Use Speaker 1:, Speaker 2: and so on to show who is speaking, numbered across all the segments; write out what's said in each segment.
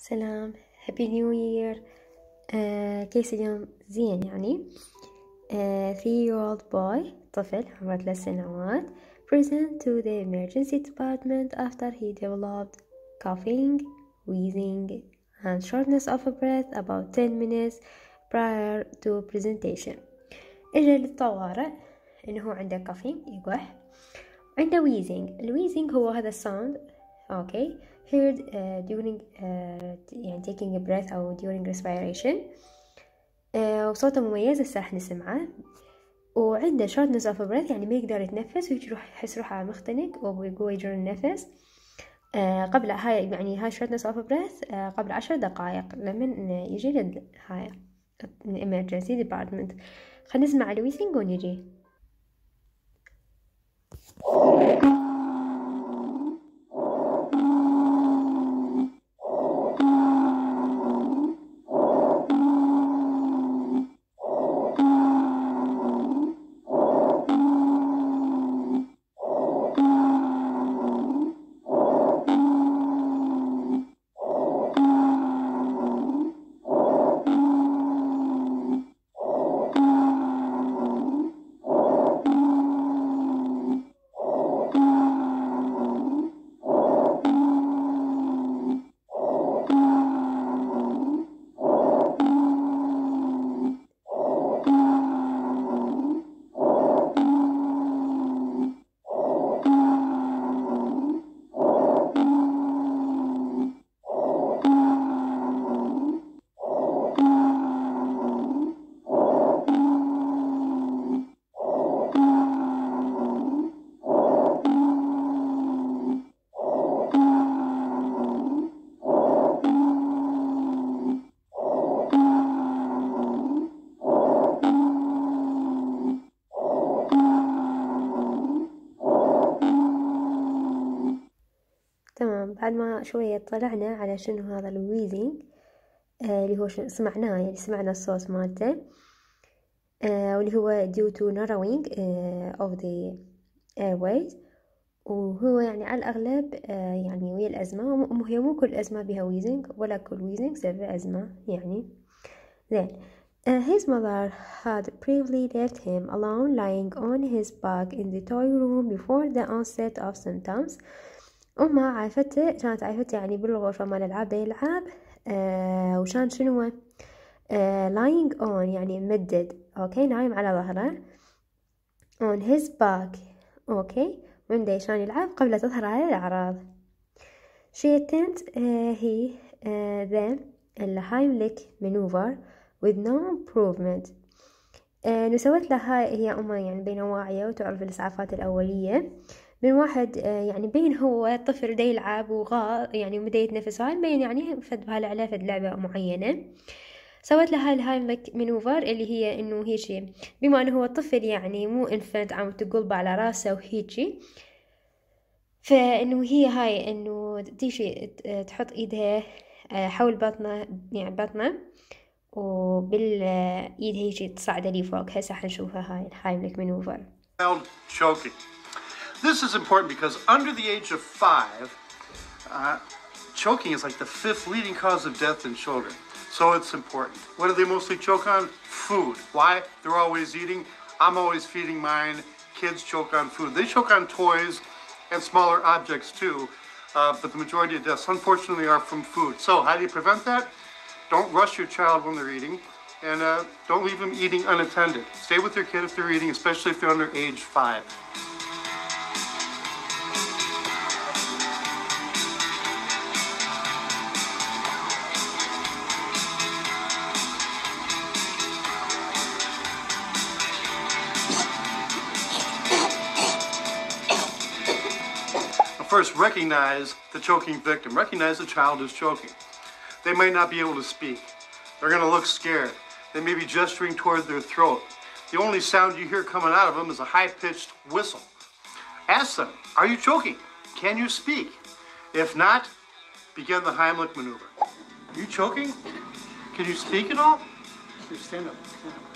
Speaker 1: سلام هابي نيو يير كيس اليوم زين يعني uh, three year old boy طفل عمره ثلاث سنوات present to the emergency department after he developed coughing wheezing and shortness of breath about 10 minutes prior to presentation اجى للطوارئ انه هو عنده coughing يقح عنده wheezing الويزنج هو هذا الساوند اوكي heard uh, during uh, يعني taking a breath أو during respiration. Uh, وصوته مميز هسه راح نسمعه. وعنده shortness of breath يعني ما يقدر يتنفس ويروح يحس روحه مختنق وبقوة يجر النفس. Uh, قبل هاي يعني هاي shortness of breath uh, قبل عشر دقائق لمن يجي لل هاي emergency department. خلينا نسمع ال wheezing ونجي. شوية طلعنا على شنو هذا ال wheezing آه اللي هو سمعناه يعني سمعنا الصوت مالته آه واللي هو due to narrowing آه of the airways. وهو يعني على الأغلب آه يعني ويا الأزمة هي مو كل أزمة بها wheezing ولا كل wheezing سبب أزمة يعني. زين Uh, his mother had previously left him alone lying on his back in the toy room before the onset of symptoms. أمه عايفته كانت عايفته يعني بالغرفة مال الألعاب دا يلعب آه وچان شنو؟ آه lying on يعني ممدد okay نايم على ظهره. On his back. okay وعنده چان يلعب قبل تظهر عليه الأعراض. She attempted uh, he uh, then ال Heimlich maneuver with no improvement. آه نسوت لها هي أمها يعني بين واعية وتعرف الإسعافات الأولية. من واحد يعني بين هو طفل دا يلعب وغا يعني ومدا يتنفس هاي مبين يعني فد بهالعلا فد لعبة معينة. سوت لها الهايملك منوفر اللي هي إنه هيجي بما إنه هو طفل يعني مو انفنت عم تقلب على راسه وهيجي فإنه هي هاي إنه تيجي تحط إيدها حول بطنه يعني بطنه وبالايد هيجي تصعد لي فوق هسه حنشوفها هاي الهايملك منوفر.
Speaker 2: This is important because under the age of five, uh, choking is like the fifth leading cause of death in children. So it's important. What do they mostly choke on? Food. Why? They're always eating. I'm always feeding mine. Kids choke on food. They choke on toys and smaller objects too, uh, but the majority of deaths, unfortunately, are from food. So, how do you prevent that? Don't rush your child when they're eating, and uh, don't leave them eating unattended. Stay with your kid if they're eating, especially if they're under age five. First, recognize the choking victim. Recognize the child is choking. They might not be able to speak. They're going to look scared. They may be gesturing toward their throat. The only sound you hear coming out of them is a high pitched whistle. Ask them, Are you choking? Can you speak? If not, begin the Heimlich maneuver. Are you choking? Can you speak at all? Stand up. Stand up.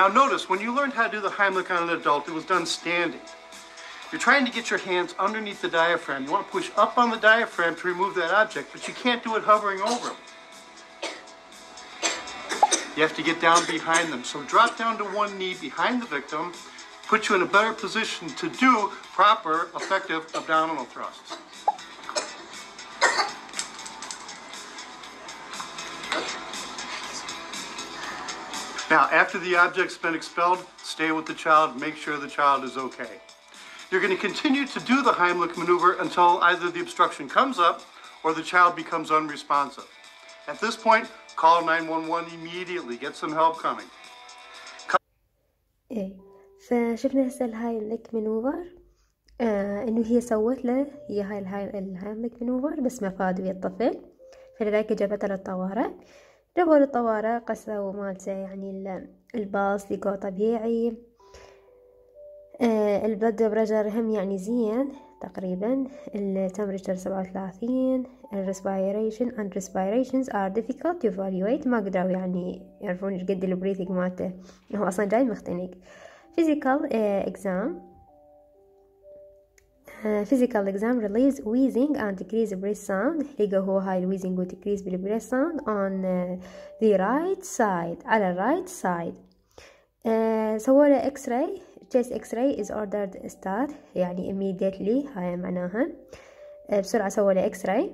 Speaker 2: Now notice, when you learned how to do the Heimlich on an adult, it was done standing. You're trying to get your hands underneath the diaphragm. You want to push up on the diaphragm to remove that object, but you can't do it hovering over them. You have to get down behind them. So drop down to one knee behind the victim, put you in a better position to do proper, effective abdominal thrusts. Now, after the object's been expelled, stay with the child, make sure the child is okay. You're going to continue to do the Heimlich maneuver until either the obstruction comes up or the child becomes unresponsive. At this point, call 911 immediately, get some help coming.
Speaker 1: ايه فشفنا هسه الهاي لك منوفر آه انه هي سوت له هي هاي الهاي الهاي لك منوفر بس ما فاد ويا الطفل فلذلك جابته للطوارئ جابوا للطوارئ قسوا مالته يعني ال- ال pulse لقوه طبيعي. آه ال blood pressure هم يعني زين تقريبا. ال temperature سبعة وثلاثين. ال respiration and respirations are difficult to ما قدروا يعني يعرفون قد ال breathing مالته. هو أصلا جاي مختنق. Physical exam. uh, physical exam relieves wheezing and decrease breath sound لقوا هو هاي الويزنج و decrease بالبريث sound on uh, the right side على الرايت سايد uh, سووا له اكس راي chest x-ray is ordered start يعني immediately هاي معناها uh, بسرعة سووا له x-ray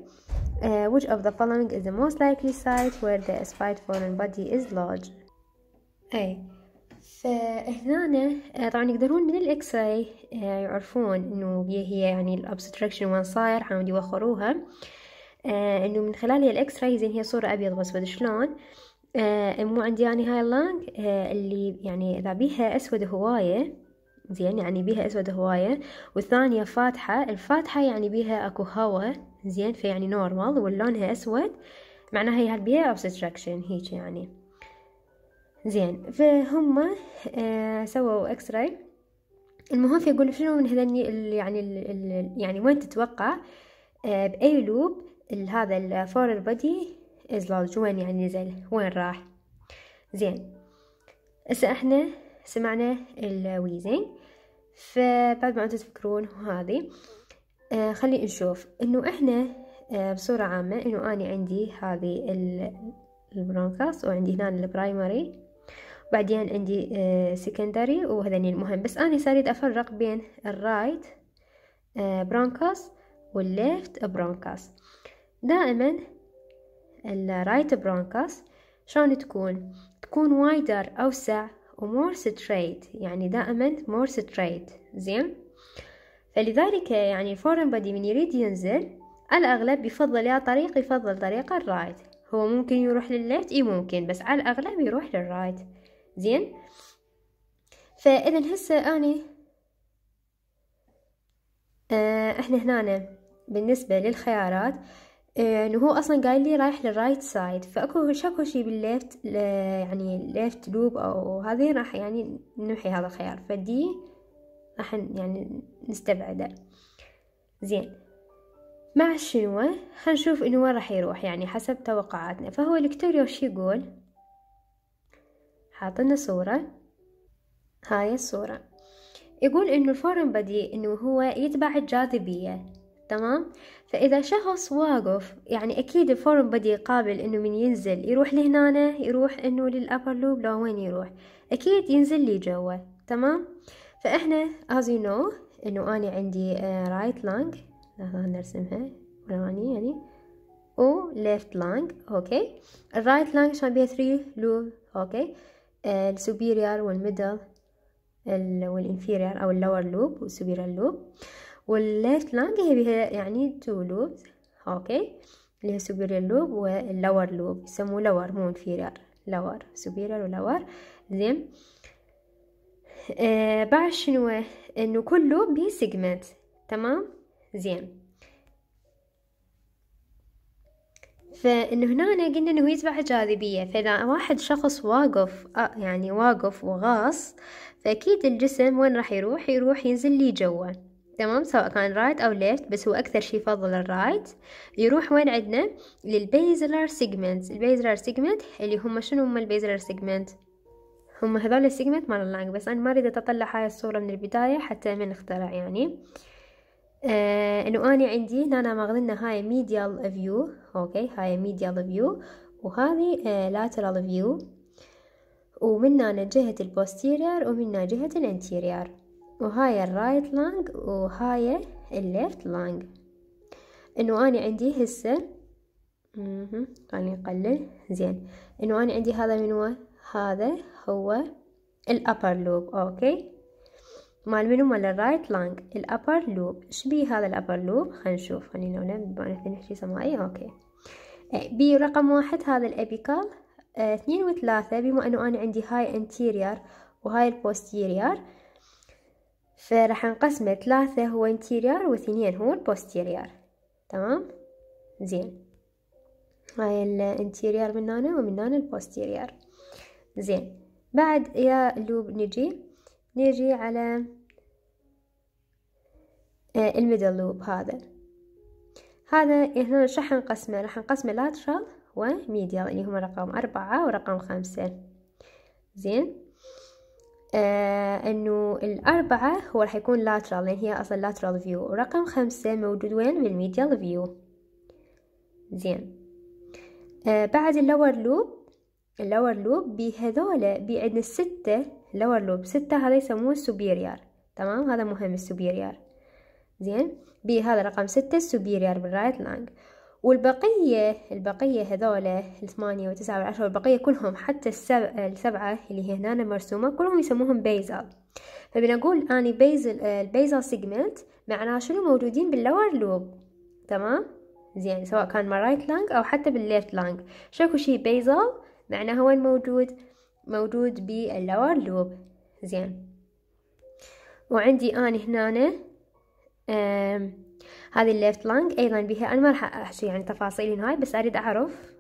Speaker 1: uh, which of the following is the most likely site where the aspide foreign body is lodged أي فهنا آه، طبعا يقدرون من الاكس راي يعرفون إنه هي يعني الابستراكشن وين صاير حاولوا يوخروها آه، إنه من خلال هي الاكس راي زين هي صورة أبيض واسود شلون؟ آه، مو عندي يعني هاي اللانج آه، اللي يعني إذا بيها أسود هواية زين يعني بيها أسود هواية. والثانية فاتحة الفاتحة يعني بيها أكو هوا زين فيعني نورمال واللونها أسود. معناها هي بيها obstruction هيك يعني. زين فهم آه سووا X-ray المهم فيقول شنو من هذني ال- يعني ال ال يعني وين تتوقع آه بأي lobe هذا ال foreign body is lodged وين يعني نزل وين راح؟ زين هسه إحنا سمعنا ال wheezing فبعد ما أنتم تفكرون هذه آه خلي نشوف إنه إحنا آه بصورة عامة إنه اني عندي هذه ال- ال bronchus وعندي هنا ال primary. بعدين عندي secondary وهذني المهم. بس أنا ساريد أفرق بين ال right bronchus وال left bronchus دائما ال right bronchus شلون تكون؟ تكون wider أوسع و more straight يعني دائما more straight زين؟ فلذلك يعني ال foreign body من يريد ينزل الأغلب يفضل يا طريق يفضل طريق ال right هو ممكن يروح للل left اي ممكن بس على الأغلب يروح لل right زين؟ فإذا هسه أني آه إحنا هنا بالنسبة للخيارات آه إنه هو أصلا قايل لي رايح لل right side فأكو شكو شي بال left يعني left lobe أو هذه راح يعني نمحي هذا الخيار. فدي راح يعني نستبعده. زين. مع شنو؟ خلينا نشوف إنه وين راح يروح يعني حسب توقعاتنا. فهو Lecturio وش يقول؟ حاطلنا صورة. هاي الصورة. يقول إنه ال foreign body إنه هو يتبع الجاذبية. تمام؟ فإذا شخص واقف يعني أكيد ال foreign body قابل إنه من ينزل يروح لهنا يروح إنه لل upper lobe لو وين يروح. أكيد ينزل لي جوا تمام؟ فإحنا as you know إنه اني عندي right lung نرسمها. ولاني يعني. و left lung. okay؟ ال right lung عشان بيها 3 lobe okay؟ ال superior وال middle وال inferior أو ال lower lobe وال superior lobe. وال left lung هي بيها يعني two lobes okay اللي هي superior lobe وال lower lobe يسموه lower مو inferior lower superior و lower. زين. آه بعد شنو؟ إنه كل lobe بيه segment تمام؟ زين. فإنه هنا قلنا إنه يتبع الجاذبية فإذا واحد شخص واقف آه يعني واقف وغاص فأكيد الجسم وين راح يروح؟ يروح ينزل لي جوا تمام؟ سواء كان right أو left بس هو أكثر شي يفضل ال right يروح وين عندنا؟ لل basilar segment ال basilar segment اللي هم شنو؟ هم ال basilar segment هم هذول ال segment مال ال lung. بس أنا ما أريد أتطلع هاي الصورة من البداية حتى من اخترع يعني. آه إنه أنا عندي هنا ماخذنا هاي medial view okay؟ هاي medial view وهذه آه lateral view ومنا جهة ال posterior ومنا جهة ال anterior وهاي ال right lung وهاي ال left lung إنه أنا عندي هسه خليني نقلل زين. إنه أنا عندي هذا من هو؟ هذا هو ال upper lobe okay؟ مال منو مال ال right lung ال upper lobe. بي هذا ال upper lobe؟ خلينا نشوف. خلينا نقول بما نحكي سمائي okay. بي رقم واحد هذا ال apical. آه اثنين وثلاثة. بما أنه أنا عندي هاي anterior وهاي ال posterior فراح نقسمه ثلاثة هو anterior واثنين هو ال posterior تمام؟ زين. هاي ال anterior من هنا ومن هنا ال posterior زين. بعد يا lobe نجي. نجي على ال middle lobe هذا. هذا هنا راح نقسمه راح نقسمه lateral و medial اللي هما رقم أربعة ورقم خمسة. زين. آه إنه الأربعة هو راح يكون lateral لأن هي أصلا lateral view ورقم خمسة موجود وين؟ بال medial view زين. آه بعد ال lower lobe ال lower lobe بهذولا بعندنا الستة ال lower lobe ستة هذا يسموه ال superior. تمام؟ هذا مهم ال superior. زين؟ بهذا رقم ستة ال superior بال right lung والبقية البقية هذولا الثمانية وتسعة والعشرة والبقية كلهم حتى السبعة, السبعة اللي هي هنا مرسومة كلهم يسموهم basal فبنقول أني basal ال basal segment معناه شنو؟ موجودين بال lower lobe. تمام؟ زين؟ سواء كان right lung أو حتى بال left lung شكو شي؟ basal معناه وين موجود؟ موجود بال lower lobe. زين. وعندي أنا هنا هذه ال left lung أيضا بها. أنا ما راح أحكي عن تفاصيل هاي بس أريد أعرف.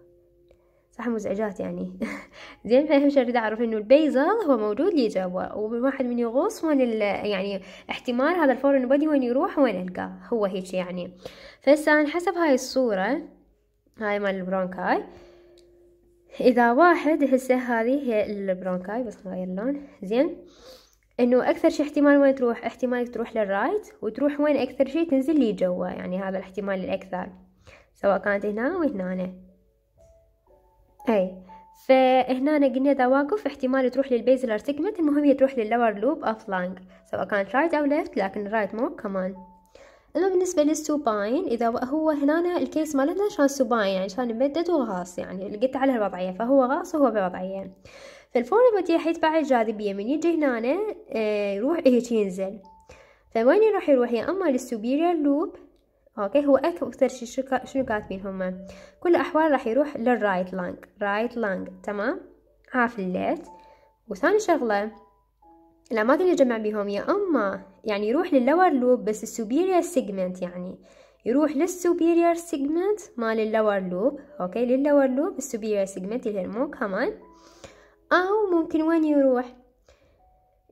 Speaker 1: صح مزعجات يعني. زين فاهم شي أريد أعرف إنه ال basal هو موجود لي جوا والواحد من يغوص وين يعني احتمال هذا ال foreign body وين يروح وين ألقاه. هو هيك يعني. فهسه حسب هاي الصورة هاي مال ال bronchi إذا واحد هسه هذه هي ال bronchi بس نغير اللون زين. إنه أكثر شي احتمال وين تروح؟ احتمال تروح لل right وتروح وين أكثر شي تنزل لي جوا. يعني هذا الاحتمال الأكثر سواء كانت هنا وهنا اي فهنا قلنا إذا واقف احتمال تروح لل basilar segment المهم هي تروح لل lower lobe of lung سواء كانت right أو left لكن ال right more common. اما بالنسبة لل supine إذا هو هنا ال case مالتنا شان supine يعني شان ممدد وغاص يعني لقيت على الوضعية فهو غاص وهو بوضعية. فال foreign body حيتبع الجاذبية من يجي هنا آه يروح هيك ينزل. فوين يروح يروح؟ يا أما لل superior lobe okay هو أكثر شي شنو كاتبين هما كل الأحوال راح يروح لل right lung right lung تمام؟ عاف ال left. وثاني شغلة الاماكن اللي جمع بيهم. يا أما يعني يروح لل lower lobe بس ال superior segment يعني يروح لل superior segment مال ال lower lobe okay؟ لل lower lobe ال superior segment اللي هي ال more common أو ممكن وين يروح؟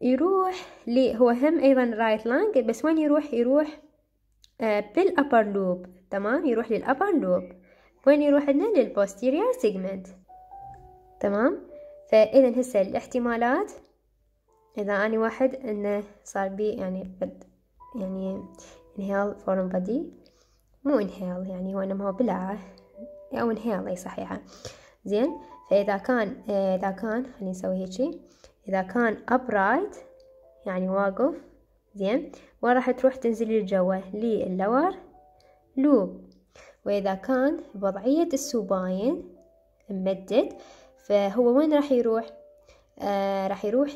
Speaker 1: يروح لي هو هم أيضا رايت لانج بس وين يروح؟ يروح آه بالأبر لوب تمام؟ يروح للأبر لوب وين يروح لنا للبوستيريور سيجمنت تمام؟ فإذا هسه الاحتمالات إذا أنا واحد إنه صار بي يعني بد يعني انهيال فورم بدي مو انهيال يعني هو إنما هو بلعة أو انهيال أي صحيحة. زين فإذا كان إذا كان خلينا نسوي هيجي إذا كان upright يعني واقف زين وين راح تروح تنزل للجوا لل lower lobe. وإذا كان بوضعية ال supine ممدد فهو وين راح يروح؟ آه راح يروح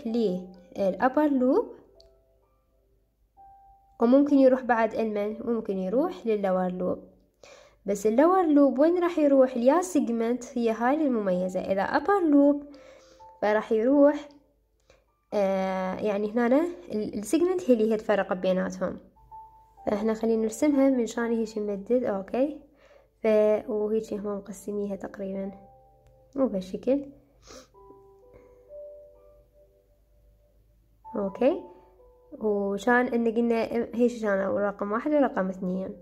Speaker 1: لل upper lobe وممكن يروح بعد المن وممكن يروح لل lower lobe بس ال lower lobe وين راح يروح؟ اليا segment هي هاي المميزة. إذا upper lobe فراح يروح آه يعني هنا ال segment هي اللي هي تفرق بيناتهم. فاحنا خلينا نرسمها من شان هيك ممدد okay. ف وهيك هم مقسميها تقريبا. مو بهالشكل. okay؟ وشان إن قلنا هيك شان رقم واحد ورقم اثنين.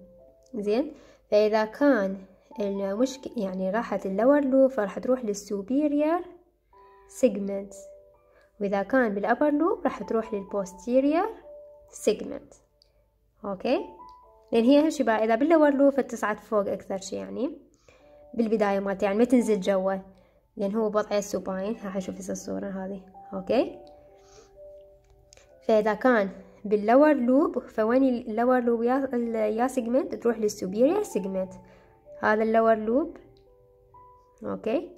Speaker 1: زين؟ فإذا كان المشكلة يعني راحت ال lower lobe فراح تروح لل superior segment وإذا كان بال upper lobe راح تروح لل posterior segment okay؟ لأن هي هالشي بقى إذا بال lower lobe فتصعد فوق أكثر شي يعني. بالبداية مالته يعني ما تنزل جوا لأن هو بوضع ال supine. راح نشوف هسه الصورة هذه. أوكي؟ فإذا كان باللور لوب فوين اللور لوب يا, يا سيجمنت تروح للسوبيريور سيجمنت هذا اللور لوب أوكي.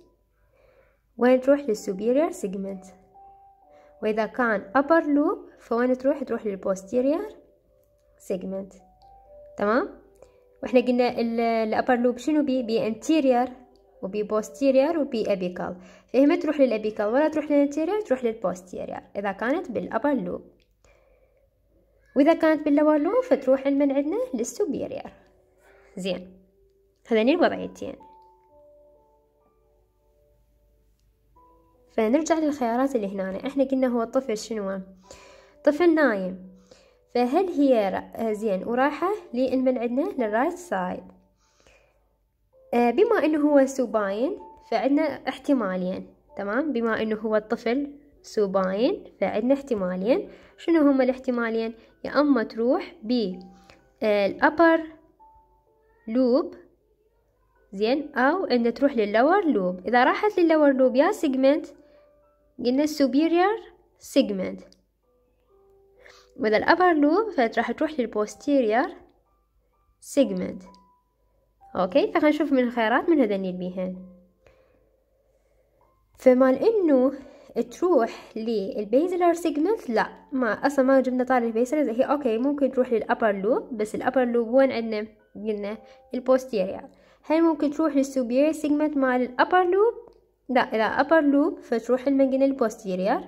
Speaker 1: وين تروح للسوبيريور سيجمنت وإذا كان upper loop فوين تروح؟ تروح لل posterior segment تمام؟ وإحنا قلنا ال upper lobe شنو؟ بي بي anterior وبي posterior وبي apical. فهي ما تروح لل apical ولا تروح لل anterior تروح لل posterior إذا كانت بال upper lobe وإذا كانت بال lower lobe فتروح من عندنا لل superior زين. هذين الوضعيتين فنرجع للخيارات اللي هنا إحنا قلنا هو الطفل شنو؟ طفل نايم. فهل هي زين ورايحة للمن عندنا؟ لل right side. آه بما إنه هو supine فعندنا احتمالين تمام؟ بما إنه هو الطفل supine فعندنا احتمالين. شنو هما الاحتمالين؟ يا أما تروح ب ال upper lobe زين أو إن تروح لل lower lobe. إذا راحت لل lower lobe يا segment قلنا ال superior segment. وإذا ال upper lobe فراح تروح لل posterior segment. okay؟ فخلينا نشوف من الخيارات من هذين البيهن فمال إنه تروح لل basilar segment لا ما أصلا ما جبنا طاري ال basilar هي okay ممكن تروح لل upper lobe بس ال upper lobe وين عندنا؟ قلنا ال posterior هل ممكن تروح لل superior segment مال ال upper lobe؟ لا إذا upper lobe فتروح لمن ال posterior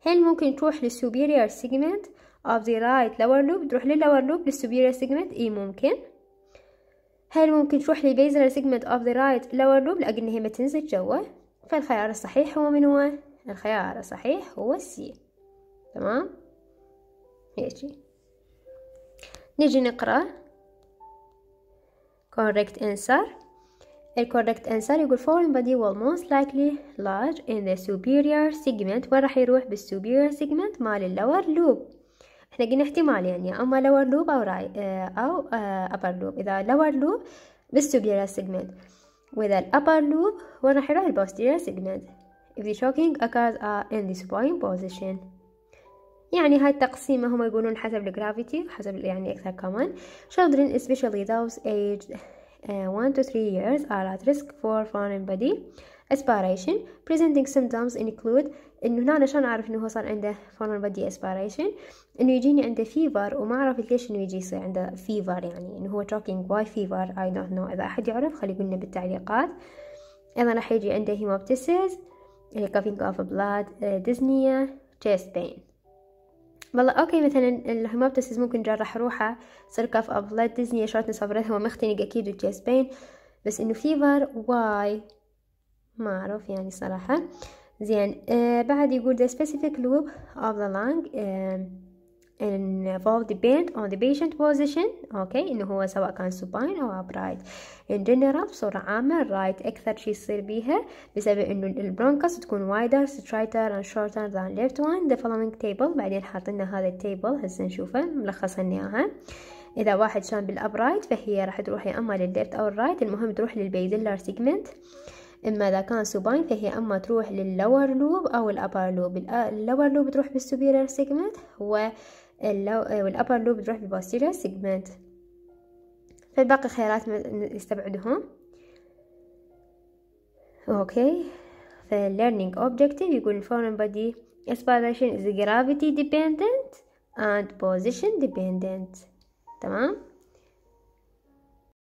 Speaker 1: هل ممكن تروح لل superior segment of the right lower lobe تروح لل lower lobe لل superior segment؟ إي ممكن. هل ممكن تروح لل basilar segment of the right lower lobe لأن هي ما تنزل جوا. فالخيار الصحيح هو من هو؟ الخيار الصحيح هو ال C. تمام؟ هيجي. نجي نقرأ. Correct answer. ال correct answer يقول foreign body will most likely lodge in the superior segment وين راح يروح؟ بال superior segment مال ال lower lobe إحنا قلنا احتمالين يا أما lower loop أو راي أو upper loop إذا lower loop بالسوبيريور segment. وإذا الupper loop وين راح يروح؟ البوستيريور segment. The shocking occurs are in the supine position يعني هاي التقسيمة هم يقولون حسب الجرافيتي حسب يعني أكثر كمان children especially those aged uh, 1 to 3 years are at risk for foreign body aspiration presenting symptoms include انه هنا عشان اعرف انه هو صار عنده foreign body aspiration انه يجيني عنده fever وما اعرف ليش انه يجي يصير عنده fever يعني انه هو talking why fever I don't know اذا احد يعرف خلي يقولنا بالتعليقات أيضا راح يجي عنده hemoptysis coughing of blood dyspnea chest pain. والله أوكي مثلا الهيموبتسيس ممكن جرح روحه سرقف أو بلاد ديزني شورت صبرتها ومختنق أكيد وجيس بين بس إنه فيفر واي ما اعرف يعني صراحة. زين آه بعد يقول the specific lobe of the lung آه involve depend on the patient position okay إنه هو سواء كان supine أو upright. In general بصورة عامة right أكثر شي يصير بيها بسبب إنه ال bronchus تكون wider straighter and shorter than left one. The following table بعدين حاطلنا هذا ال table هسه نشوفه ملخصا اياها إذا واحد كان بال upright فهي راح تروح يا أما لل left أو ال right المهم تروح لل basilar segment إما إذا كان supine فهي أما تروح لل lower lobe أو ال upper lobe ال lower lobe تروح بال superior segment و وال upper lobe تروح بال posterior segment فالباقي خيارات يستبعدهم okay فال learning objective يقول foreign body aspiration is gravity dependent and position dependent تمام